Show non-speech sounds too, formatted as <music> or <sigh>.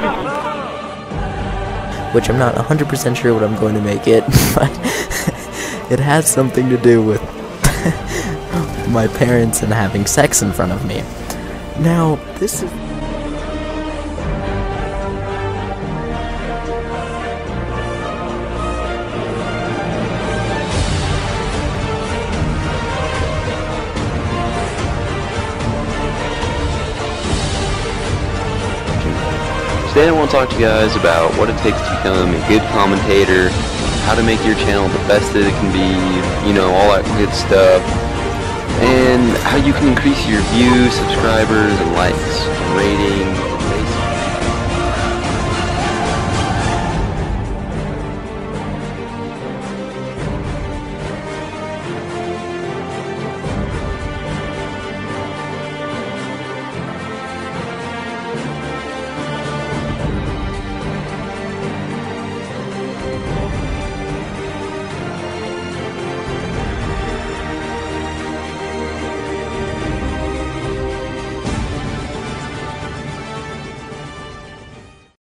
<laughs> Which I'm not 100% sure what I'm going to make it, <laughs> but <laughs> it has something to do with my parents and having sex in front of me. Now, this is. Today I want to talk to you guys about what it takes to become a good commentator, how to make your channel the best that it can be, you know, all that good stuff, and how you can increase your views, subscribers, and likes, and rating,